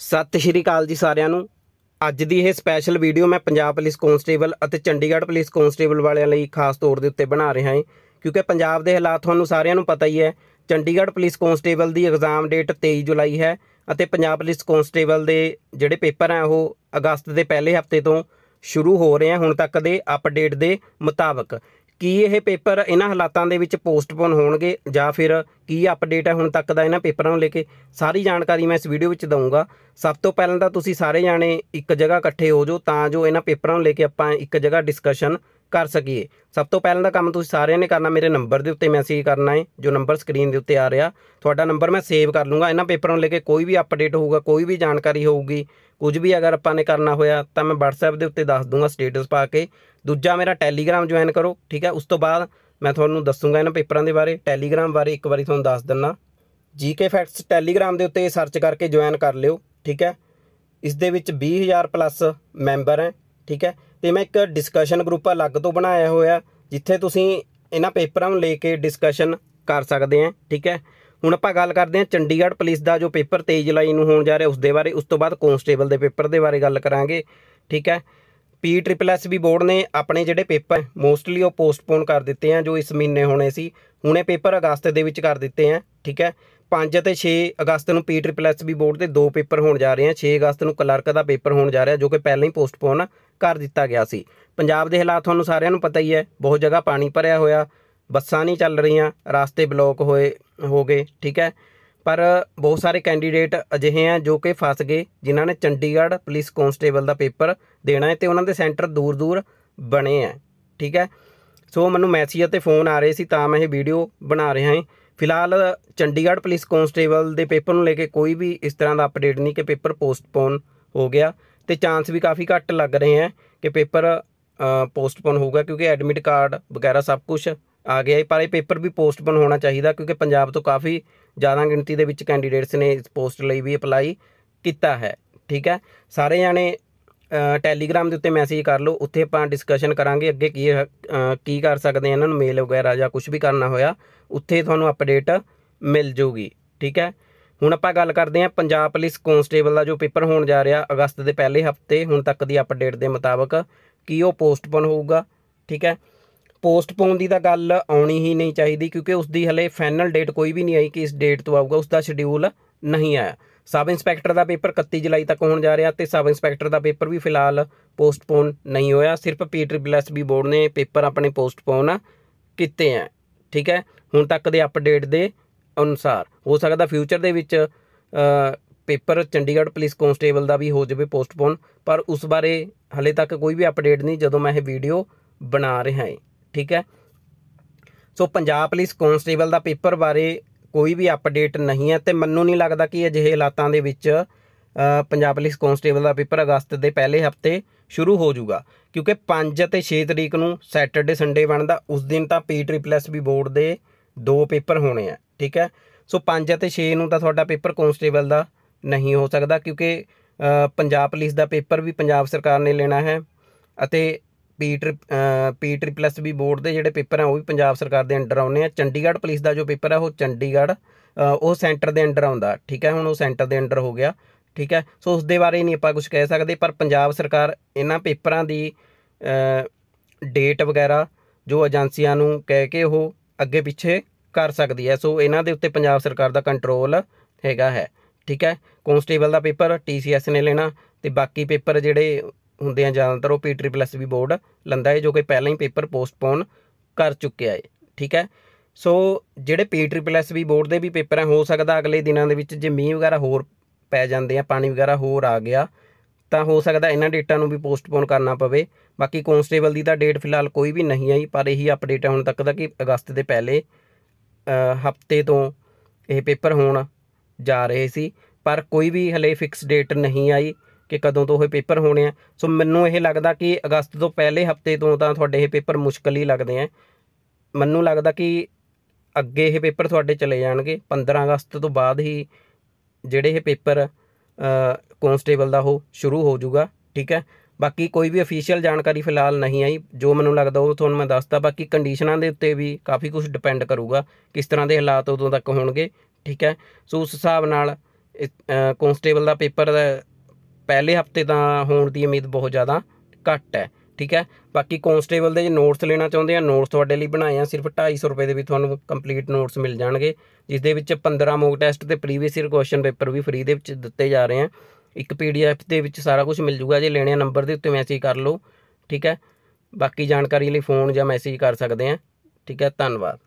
ਸਤਿ ਸ਼੍ਰੀ ਅਕਾਲ ਜੀ ਸਾਰਿਆਂ ਨੂੰ। ਅੱਜ ਦੀ ਇਹ ਸਪੈਸ਼ਲ ਵੀਡੀਓ ਮੈਂ ਪੰਜਾਬ ਪੁਲਿਸ ਕਾਂਸਟੇਬਲ ਅਤੇ ਚੰਡੀਗੜ੍ਹ ਪੁਲਿਸ ਕਾਂਸਟੇਬਲ ਵਾਲਿਆਂ ਲਈ ਖਾਸ ਤੌਰ ਦੇ ਉੱਤੇ ਬਣਾ ਰਿਹਾ ਹਾਂ। ਕਿਉਂਕਿ ਪੰਜਾਬ ਦੇ ਹਾਲਾਤ ਤੁਹਾਨੂੰ ਸਾਰਿਆਂ ਨੂੰ ਪਤਾ ਹੀ ਹੈ, ਚੰਡੀਗੜ੍ਹ ਪੁਲਿਸ ਕਾਂਸਟੇਬਲ ਦੀ ਐਗਜ਼ਾਮ ਡੇਟ 23 ਜੁਲਾਈ ਹੈ ਅਤੇ ਪੰਜਾਬ ਪੁਲਿਸ ਕਾਂਸਟੇਬਲ ਦੇ ਜਿਹੜੇ ਪੇਪਰ ਹੈ ਉਹ ਅਗਸਤ ਦੇ ਪਹਿਲੇ ਹਫ਼ਤੇ ਤੋਂ ਸ਼ੁਰੂ ਹੋ ਰਹੇ ਹਨ ਹੁਣ ਤੱਕ ਦੇ ਅਪਡੇਟ ਦੇ ਮੁਤਾਬਕ। ਕੀ ਇਹ ਪੇਪਰ ਇਹਨਾਂ ਹਾਲਾਤਾਂ ਦੇ ਵਿੱਚ ਪੋਸਟਪੋਨ ਹੋਣਗੇ ਜਾਂ ਫਿਰ ਕੀ ਅਪਡੇਟ ਹੈ ਹੁਣ ਤੱਕ ਦਾ ਇਹਨਾਂ ਪੇਪਰਾਂ ਨੂੰ ਲੈ ਕੇ? ਸਾਰੀ ਜਾਣਕਾਰੀ ਮੈਂ ਇਸ ਵੀਡੀਓ ਵਿੱਚ ਦਊਂਗਾ। ਸਭ ਤੋਂ ਪਹਿਲਾਂ ਤਾਂ ਤੁਸੀਂ ਸਾਰੇ ਜਾਣੇ ਇੱਕ ਜਗ੍ਹਾ ਇਕੱਠੇ ਹੋ ਜਾਓ ਤਾਂ ਜੋ ਇਹਨਾਂ ਪੇਪਰਾਂ ਨੂੰ ਲੈ ਕੇ ਆਪਾਂ ਇੱਕ ਜਗ੍ਹਾ ਡਿਸਕਸ਼ਨ ਕਰ ਸਕੀਏ। ਸਭ ਤੋਂ ਪਹਿਲਾਂ ਦਾ ਕੰਮ ਤੁਸੀਂ ਸਾਰਿਆਂ ਨੇ ਕਰਨਾ, ਮੇਰੇ ਨੰਬਰ ਦੇ ਉੱਤੇ ਮੈਸੇਜ ਕਰਨਾ ਹੈ, ਜੋ ਨੰਬਰ ਸਕਰੀਨ ਦੇ ਉੱਤੇ ਆ ਰਿਹਾ। ਤੁਹਾਡਾ ਨੰਬਰ ਮੈਂ ਸੇਵ ਕਰ ਲੂੰਗਾ ਇਹਨਾਂ ਪੇਪਰਾਂ ਨੂੰ ਲੈ ਕੇ ਕੋਈ ਵੀ ਅਪਡੇਟ ਹੋਊਗਾ, ਕੋਈ ਵੀ ਜਾਣਕਾਰੀ ਹੋਊਗੀ, ਕੁਝ ਵੀ ਅਗਰ ਆਪਾਂ ਨੇ ਕਰਨਾ ਹੋਇਆ ਤਾਂ ਮੈਂ WhatsApp ਦੇ ਉੱਤੇ ਦੱਸ ਦੂੰਗਾ ਸਟੇਟਸ ਪਾ ਕੇ। ਦੂਜਾ ਮੇਰਾ ਟੈਲੀਗ੍ਰਾਮ ਜੁਆਇਨ ਕਰੋ, ਠੀਕ ਹੈ? ਉਸ ਤੋਂ ਬਾਅਦ ਮੈਂ ਤੁਹਾਨੂੰ ਦੱਸੂੰਗਾ ਇਹਨਾਂ ਪੇਪਰਾਂ ਦੇ ਬਾਰੇ, ਟੈਲੀਗ੍ਰਾਮ ਬਾਰੇ ਇੱਕ ਵਾਰੀ ਤੁਹਾਨੂੰ ਦੱਸ ਦਿੰਨਾ। ਜੀਕੇ ਫੈਕਟਸ ਟੈਲੀਗ੍ਰਾਮ ਦੇ ਉੱਤੇ ਸਰਚ ਕਰਕੇ ਜੁਆਇਨ ਕਰ ਲਿਓ, ਠੀਕ ਹੈ? ਇਸ ਦੇ ਵਿੱਚ 20000 ਪਲੱਸ ਮੈਂਬਰ ਹੈ, ਠੀਕ ਹੈ? ਤੇ ਮੈਂ ਇੱਕ ਡਿਸਕਸ਼ਨ ਗਰੁੱਪ ਅਲੱਗ ਤੋਂ ਬਣਾਇਆ ਹੋਇਆ, ਜਿੱਥੇ ਤੁਸੀਂ ਇਹਨਾਂ ਪੇਪਰਾਂ ਨੂੰ ਲੈ ਕੇ ਡਿਸਕਸ਼ਨ ਕਰ ਸਕਦੇ ਆ ਠੀਕ ਹੈ? ਹੁਣ ਆਪਾਂ ਗੱਲ ਕਰਦੇ ਹਾਂ ਚੰਡੀਗੜ੍ਹ ਪੁਲਿਸ ਦਾ ਜੋ ਪੇਪਰ 23 ਜੁਲਾਈ ਨੂੰ ਹੋਣ ਜਾ ਰਿਹਾ, ਉਸ ਦੇ ਬਾਰੇ, ਉਸ ਤੋਂ ਬਾਅਦ ਕਨਸਟੇਬਲ ਦੇ ਪੇਪਰ ਦੇ ਬਾਰੇ ਗੱਲ ਕਰਾਂਗੇ, ਠੀਕ ਹੈ? P triple S B board ਨੇ ਆਪਣੇ ਜਿਹੜੇ ਪੇਪਰ ਮੋਸਟਲੀ ਉਹ ਪੋਸਟਪੋਨ ਕਰ ਦਿੱਤੇ ਆ, ਜੋ ਇਸ ਮਹੀਨੇ ਹੋਣੇ ਸੀ, ਹੁਣੇ ਪੇਪਰ ਅਗਸਤ ਦੇ ਵਿੱਚ ਕਰ ਦਿੱਤੇ ਆ, ਠੀਕ ਹੈ। 5 ਅਤੇ 6 ਅਗਸਤ ਨੂੰ P triple S B board ਦੇ ਦੋ ਪੇਪਰ ਹੋਣ ਜਾ ਰਹੇ ਆ 6 ਅਗਸਤ ਨੂੰ ਕਲਰਕ ਦਾ ਪੇਪਰ ਹੋਣ ਜਾ ਰਿਹਾ, ਜੋ ਕਿ ਪਹਿਲਾਂ ਹੀ ਪੋਸਟਪੋਨ ਕਰ ਦਿੱਤਾ ਗਿਆ ਸੀ। ਪੰਜਾਬ ਦੇ ਹਾਲਾਤ ਤੁਹਾਨੂੰ ਸਾਰਿਆਂ ਨੂੰ ਪਤਾ ਹੀ ਹੈ, ਬਹੁਤ ਜਗ੍ਹਾ ਪਾਣੀ ਭਰਿਆ ਹੋਇਆ, ਬੱਸਾਂ ਨਹੀਂ ਚੱਲ ਰਹੀਆਂ, ਰਾਸਤੇ ਬਲੌਕ ਹੋਏ, ਹੋ ਗਏ, ਠੀਕ ਹੈ। ਪਰ ਬਹੁਤ ਸਾਰੇ ਕੈਂਡੀਡੇਟ ਅਜਿਹੇ ਆ ਜੋ ਕਿ ਫਸ ਗਏ, ਜਿਨ੍ਹਾਂ ਨੇ ਚੰਡੀਗੜ੍ਹ ਪੁਲਿਸ ਕਾਂਸਟੇਬਲ ਦਾ ਪੇਪਰ ਦੇਣਾ ਹੈ ਤੇ ਉਹਨਾਂ ਦੇ ਸੈਂਟਰ ਦੂਰ ਦੂਰ ਬਣੇ ਆ, ਠੀਕ ਹੈ? ਸੋ ਮੈਨੂੰ ਮੈਸੇਜ ਅਤੇ ਫੋਨ ਆ ਰਹੇ ਸੀ ਤਾਂ ਮੈਂ ਇਹ ਵੀਡੀਓ ਬਣਾ ਰਿਹਾ ਹਾਂ। ਫਿਲਹਾਲ ਚੰਡੀਗੜ੍ਹ ਪੁਲਿਸ ਕਾਂਸਟੇਬਲ ਦੇ ਪੇਪਰ ਨੂੰ ਲੈ ਕੇ ਕੋਈ ਵੀ ਇਸ ਤਰ੍ਹਾਂ ਦਾ ਅਪਡੇਟ ਨਹੀਂ ਕਿ ਪੇਪਰ ਪੋਸਟਪੋਨ ਹੋ ਗਿਆ। ਤੇ ਚਾਂਸ ਵੀ ਕਾਫੀ ਘੱਟ ਲੱਗ ਰਹੇ ਹੈ ਕਿ ਪੇਪਰ ਪੋਸਟਪੋਨ ਹੋਊਗਾ ਕਿਉਂਕਿ ਐਡਮਿਟ ਕਾਰਡ ਵਗੈਰਾ ਸਭ ਕੁਝ ਆ ਗਿਆ ਹੈ। ਪਰ ਇਹ ਪੇਪਰ ਵੀ ਪੋਸਟਪੋਨ ਹੋਣਾ ਚਾਹੀਦਾ ਕਿਉਂਕਿ ਪੰਜਾਬ ਤੋਂ ਕਾਫੀ ਜ਼ਿਆਦਾ ਗਿਣਤੀ ਦੇ ਵਿੱਚ ਕੈਂਡੀਡੇਟਸ ਨੇ ਇਸ ਪੋਸਟ ਲਈ ਵੀ ਅਪਲਾਈ ਕੀਤਾ ਹੈ, ਠੀਕ ਹੈ? ਸਾਰੇ ਜਾਣੇ ਟੈਲੀਗ੍ਰਾਮ ਦੇ ਉੱਤੇ ਮੈਸੇਜ ਕਰ ਲਓ, ਉੱਥੇ ਆਪਾਂ ਡਿਸਕਸ਼ਨ ਕਰਾਂਗੇ ਅੱਗੇ ਕੀ ਕੀ ਕਰ ਸਕਦੇ ਆ ਇਹਨਾਂ ਨੂੰ ਮੇਲ ਵਗੈਰਾ ਜਾਂ ਕੁਝ ਵੀ ਕਰਨਾ ਹੋਇਆ, ਉੱਥੇ ਤੁਹਾਨੂੰ ਅਪਡੇਟ ਮਿਲ ਜੂਗੀ, ਠੀਕ ਹੈ? ਹੁਣ ਆਪਾਂ ਗੱਲ ਕਰਦੇ ਹਾਂ ਪੰਜਾਬ ਪੁਲਿਸ ਕਾਂਸਟੇਬਲ ਦਾ ਜੋ ਪੇਪਰ ਹੋਣ ਜਾ ਰਿਹਾ ਅਗਸਤ ਦੇ ਪਹਿਲੇ ਹਫ਼ਤੇ, ਹੁਣ ਤੱਕ ਦੀ ਅਪਡੇਟ ਦੇ ਮੁਤਾਬਕ ਕੀ ਉਹ ਪੋਸਟਪੋਨ ਹੋਊਗਾ, ਠੀਕ ਹੈ? ਪੋਸਟਪੋਨ ਦੀ ਤਾਂ ਗੱਲ ਆਉਣੀ ਹੀ ਨਹੀਂ ਚਾਹੀਦੀ ਕਿਉਂਕਿ ਉਸ ਦੀ ਹਲੇ ਫਾਈਨਲ ਡੇਟ ਕੋਈ ਵੀ ਨਹੀਂ ਆਈ ਕਿ ਇਸ ਡੇਟ ਤੋਂ ਆਊਗਾ ਉਸ ਦਾ ਸ਼ਡਿਊਲ ਨਹੀਂ ਆਇਆ। ਸਬ ਇੰਸਪੈਕਟਰ ਦਾ ਪੇਪਰ 31 ਜੁਲਾਈ ਤੱਕ ਹੋਣ ਜਾ ਰਿਹਾ ਤੇ ਸਬ ਇੰਸਪੈਕਟਰ ਦਾ ਪੇਪਰ ਵੀ ਫਿਲਹਾਲ ਪੋਸਟਪੋਨ ਨਹੀਂ ਹੋਇਆ। ਸਿਰਫ P triple S B board ਨੇ ਪੇਪਰ ਆਪਣੇ ਪੋਸਟਪੋਨ ਕੀਤੇ ਆ, ਠੀਕ ਹੈ? ਹੁਣ ਤੱਕ ਦੇ ਅਪਡੇਟ ਦੇ ਅਨੁਸਾਰ। ਹੋ ਸਕਦਾ ਫਿਊਚਰ ਦੇ ਵਿੱਚ ਪੇਪਰ ਚੰਡੀਗੜ੍ਹ ਪੁਲਿਸ ਕਾਂਸਟੇਬਲ ਦਾ ਵੀ ਹੋ ਜਾਵੇ ਪੋਸਟਪੋਨ, ਪਰ ਉਸ ਬਾਰੇ ਹਲੇ ਤੱਕ ਕੋਈ ਵੀ ਅਪਡੇਟ ਨਹੀਂ ਜਦੋਂ ਮੈਂ ਇਹ ਵੀਡੀਓ ਬਣਾ ਰਿਹਾ ਹਾਂ। ਠੀਕ ਹੈ? ਸੋ ਪੰਜਾਬ ਪੁਲਿਸ ਕਾਂਸਟੇਬਲ ਦਾ ਪੇਪਰ ਬਾਰੇ ਕੋਈ ਵੀ ਅਪਡੇਟ ਨਹੀਂ ਹੈ ਤੇ ਮੈਨੂੰ ਨਹੀਂ ਲੱਗਦਾ ਕਿ ਅਜਿਹੇ ਹਾਲਾਤਾਂ ਦੇ ਵਿੱਚ ਪੰਜਾਬ ਪੁਲਿਸ ਕਾਂਸਟੇਬਲ ਦਾ ਪੇਪਰ ਅਗਸਤ ਦੇ ਪਹਿਲੇ ਹਫ਼ਤੇ ਸ਼ੁਰੂ ਹੋ ਜਾਊਗਾ। ਕਿਉਂਕਿ 5 ਅਤੇ 6 ਤਰੀਕ ਨੂੰ ਸੈਟਰਡੇ ਸੰਡੇ ਬਣਦਾ, ਉਸ ਦਿਨ ਤਾਂ P triple S B board ਦੇ ਦੋ ਪੇਪਰ ਹੋਣੇ ਆ, ਠੀਕ ਹੈ? ਸੋ 5 ਅਤੇ 6 ਨੂੰ ਤਾਂ ਤੁਹਾਡਾ ਪੇਪਰ ਕਾਂਸਟੇਬਲ ਦਾ ਨਹੀਂ ਹੋ ਸਕਦਾ ਕਿਉਂਕਿ ਪੰਜਾਬ ਪੁਲਿਸ ਦਾ ਪੇਪਰ ਵੀ ਪੰਜਾਬ ਸਰਕਾਰ ਨੇ ਲੈਣਾ ਹੈ ਅਤੇ ਪੀ ਟ੍ਰਿਪ ਪੀ ਟ੍ਰਿਪਲਸ ਵੀ ਬੋਰਡ ਦੇ ਜਿਹੜੇ ਪੇਪਰ ਆ, ਉਹ ਵੀ ਪੰਜਾਬ ਸਰਕਾਰ ਦੇ ਅੰਡਰ ਆਉਂਦੇ ਆ। ਚੰਡੀਗੜ੍ਹ ਪੁਲਿਸ ਦਾ ਜੋ ਪੇਪਰ ਆ, ਉਹ ਚੰਡੀਗੜ੍ਹ ਉਹ ਸੈਂਟਰ ਦੇ ਅੰਡਰ ਆਉਂਦਾ। ਠੀਕ ਹੈ, ਹੁਣ ਉਹ ਸੈਂਟਰ ਦੇ ਅੰਡਰ ਹੋ ਗਿਆ। ਠੀਕ ਹੈ, ਸੋ ਉਸ ਦੇ ਬਾਰੇ ਨਹੀਂ ਆਪਾਂ ਕੁਝ ਕਹਿ ਸਕਦੇ, ਪਰ ਪੰਜਾਬ ਸਰਕਾਰ ਇਹਨਾਂ ਪੇਪਰਾਂ ਦੀ ਡੇਟ ਵਗੈਰਾ ਜੋ ਏਜੰਸੀਆਂ ਨੂੰ ਕਹਿ ਕੇ ਉਹ ਅੱਗੇ ਪਿੱਛੇ ਕਰ ਸਕਦੀ ਹੈ। ਸੋ ਇਹਨਾਂ ਦੇ ਉੱਤੇ ਪੰਜਾਬ ਸਰਕਾਰ ਦਾ ਕੰਟਰੋਲ ਹੈਗਾ ਹੈ। ਠੀਕ ਹੈ ਕਨਸਟੇਬਲ ਦਾ ਪੇਪਰ TCS ਨੇ ਲੈਣਾ ਤੇ ਬਾਕੀ ਪੇਪਰ ਜਿਹੜੇ ਹੁੰਦੇ ਆ ਜ਼ਿਆਦਾਤਰ, ਉਹ P triple S B board ਲੰਦਾ ਹੈ ਜੋ ਕਿ ਪਹਿਲਾਂ ਹੀ ਪੇਪਰ ਪੋਸਟਪੋਨ ਕਰ ਚੁੱਕਿਆ ਹੈ ਠੀਕ ਹੈ? ਸੋ ਜਿਹੜੇ P triple S B board ਦੇ ਵੀ ਪੇਪਰ ਹੈ ਹੋ ਸਕਦਾ ਅਗਲੇ ਦਿਨਾਂ ਦੇ ਵਿੱਚ ਜੇ ਮੀਂਹ ਵਗੈਰਾ ਹੋਰ ਪੈ ਜਾਂਦੇ ਆ, ਪਾਣੀ ਵਗੈਰਾ ਹੋਰ ਆ ਗਿਆ, ਤਾਂ ਹੋ ਸਕਦਾ ਇਹਨਾਂ ਡੇਟਾਂ ਨੂੰ ਵੀ ਪੋਸਟਪੋਨ ਕਰਨਾ ਪਵੇ। ਬਾਕੀ ਕਨਸਟੇਬਲ ਦੀ ਤਾਂ ਡੇਟ ਫਿਲਹਾਲ ਕੋਈ ਵੀ ਨਹੀਂ ਆਈ, ਪਰ ਇਹੀ ਅਪਡੇਟ ਹੈ ਹੁਣ ਤੱਕ ਦਾ ਕਿ ਅਗਸਤ ਦੇ ਪਹਿਲੇ ਹਫ਼ਤੇ ਤੋਂ ਇਹ ਪੇਪਰ ਹੋਣ ਜਾ ਰਹੇ ਸੀ, ਪਰ ਕੋਈ ਵੀ ਹਲੇ ਫਿਕਸ ਡੇਟ ਨਹੀਂ ਆਈ। ਕਿ ਕਦੋਂ ਤੋਂ ਇਹ ਪੇਪਰ ਹੋਣੇ ਆ। ਸੋ ਮੈਨੂੰ ਇਹ ਲੱਗਦਾ ਕਿ ਅਗਸਤ ਤੋਂ ਪਹਿਲੇ ਹਫ਼ਤੇ ਤੋਂ ਤਾਂ ਤੁਹਾਡੇ ਇਹ ਪੇਪਰ ਮੁਸ਼ਕਲ ਹੀ ਲੱਗਦੇ ਆ। ਮੈਨੂੰ ਲੱਗਦਾ ਕਿ ਅੱਗੇ ਇਹ ਪੇਪਰ ਤੁਹਾਡੇ ਚਲੇ ਜਾਣਗੇ। 15 ਅਗਸਤ ਤੋਂ ਬਾਅਦ ਹੀ ਜਿਹੜੇ ਇਹ ਪੇਪਰ ਕਨਸਟੇਬਲ ਦਾ ਉਹ ਸ਼ੁਰੂ ਹੋ ਜਾਊਗਾ, ਠੀਕ ਹੈ। ਬਾਕੀ ਕੋਈ ਵੀ ਅਫੀਸ਼ੀਅਲ ਜਾਣਕਾਰੀ ਫਿਲਹਾਲ ਨਹੀਂ ਆਈ। ਜੋ ਮੈਨੂੰ ਲੱਗਦਾ ਉਹ ਤੁਹਾਨੂੰ ਮੈਂ ਦੱਸਦਾ। ਬਾਕੀ ਕੰਡੀਸ਼ਨਾਂ ਦੇ ਉੱਤੇ ਵੀ ਕਾਫੀ ਕੁਝ ਡਿਪੈਂਡ ਕਰੂਗਾ ਕਿਸ ਤਰ੍ਹਾਂ ਦੇ ਹਾਲਾਤ ਉਦੋਂ ਤੱਕ ਹੋਣਗੇ, ਠੀਕ ਹੈ। ਸੋ ਉਸ ਹਿਸਾਬ ਨਾਲ ਕਨਸਟੇਬਲ ਦਾ ਪੇਪਰ ਪਹਿਲੇ ਹਫ਼ਤੇ ਤਾਂ ਹੋਣ ਦੀ ਉਮੀਦ ਬਹੁਤ ਜ਼ਿਆਦਾ ਘੱਟ ਹੈ, ਠੀਕ ਹੈ? ਬਾਕੀ ਕਨਸਟੇਬਲ ਦੇ ਜੇ ਨੋਟਸ ਲੈਣਾ ਚਾਹੁੰਦੇ ਆ ਨੋਟਸ ਤੁਹਾਡੇ ਲਈ ਬਣਾਏ ਆ, ਸਿਰਫ 250 ਰੁਪਏ ਦੇ ਵਿੱਚ ਤੁਹਾਨੂੰ ਕੰਪਲੀਟ ਨੋਟਸ ਮਿਲ ਜਾਣਗੇ ਜਿਸ ਦੇ ਵਿੱਚ 15 ਮੌਕ ਟੈਸਟ ਤੇ ਪ੍ਰੀਵੀਅਸ ਈਅਰ ਕੁਐਸਚਨ ਪੇਪਰ ਵੀ ਫ੍ਰੀ ਦੇ ਵਿੱਚ ਦਿੱਤੇ ਜਾ ਰਹੇ ਆ। ਇੱਕ ਪੀਡੀਐਫ ਦੇ ਵਿੱਚ ਸਾਰਾ ਕੁਝ ਮਿਲ ਜੂਗਾ, ਜੇ ਲੈਣੇ ਆ ਨੰਬਰ ਦੇ ਉੱਤੇ ਮੈਸੇਜ ਕਰ ਲਓ, ਠੀਕ ਹੈ? ਬਾਕੀ ਜਾਣਕਾਰੀ ਲਈ ਫੋਨ ਜਾਂ ਮੈਸੇਜ ਕਰ ਸਕਦੇ ਆ, ਠੀਕ ਹੈ? ਧੰਨਵਾਦ।